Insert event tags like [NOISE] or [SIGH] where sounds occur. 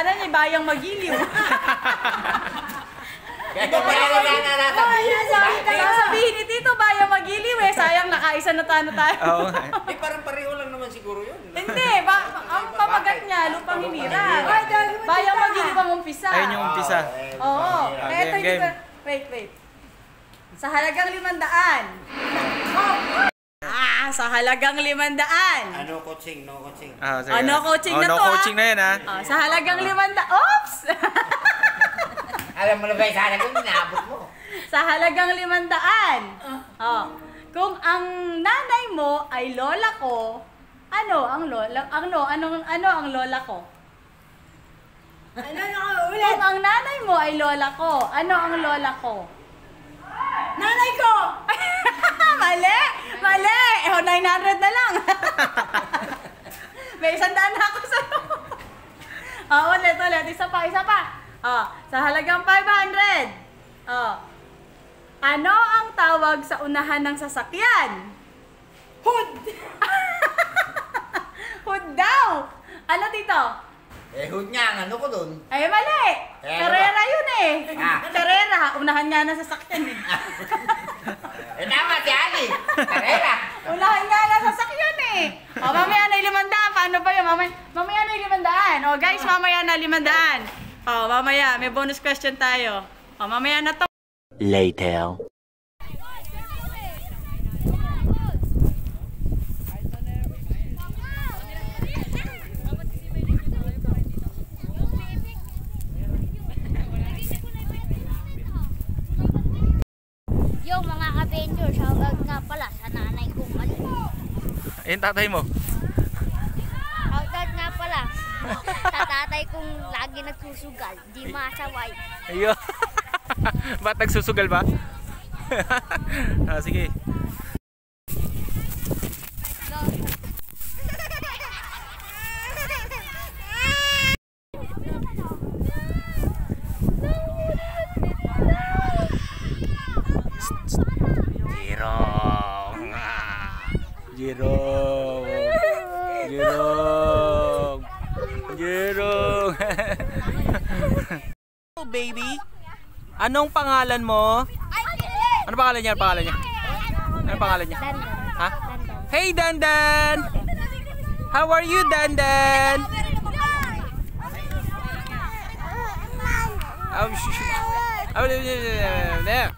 sana niya, bayang magiliw. Ito pa rin ang nananasabi. Sasabihin ni Tito, bayang magiliw eh. Sayang, nakaisa na tayo tayo. [LAUGHS] Oo nga. Eh, parang pareho lang naman siguro yun. Hindi, ba, ang pamagat niya, lupang hinirang. Bayang magiliw ang umpisa. Ayun yung umpisa. Oo. Ah, yung... game. Wait, wait. Sa halagang limandaan. Ah, sa halagang limandaan. Ano coaching, no coaching. Ah, sige. Ano coaching oh, na no to, coaching ah? na yan, ha? Ah, sa halagang limanda... Oops! [LAUGHS] Alam mo na ba yung sana kung inaabot mo? sa halagang limandaan. Oh. Kung ang nanay mo ay lola ko, ano ang lola? Ano, anong, ano ang lola ko? Ano na ulit? Kung ang nanay mo ay lola ko, ano ang lola ko? Nanay ko! Eh, 900 na lang. [LAUGHS] May isang daan na ako sa'yo. oh, ulit, ulit. Isa pa, isa pa. Oh, sa halagang 500. Oh. Ano ang tawag sa unahan ng sasakyan? Hood! [LAUGHS] Hood daw! Ano dito? Eh, hood nga, ang ano ko dun. Ay, mali! Eh, Carrera yun eh. Ah. Carrera. Unahan nga ng sasakyan eh. [LAUGHS] Eh, tama si Ali. Karera. Unahan nga ng sasakyan eh. O, mamaya na limandaan. Paano ba yun? Mamaya, mamaya na limandaan. O, guys, mamaya na limandaan. O, mamaya. May bonus question tayo. O, mamaya na to. Later Ranger, shoutout nga pala sa nanay kong mali. Ayun tatay mo. Shoutout nga pala sa tatay kong lagi nagsusugal, di masaway. Ayun. [LAUGHS] Ba't nagsusugal ba? [LAUGHS] ah, sige. Jirong. Jirong. Jirong. oh, baby. Anong pangalan mo? Ano pangalan niya? Ano pangalan niya? Ano pangalan niya? Ha? Hey, Dandan! How are you, Dandan? Oh, sh- sh- Oh, there.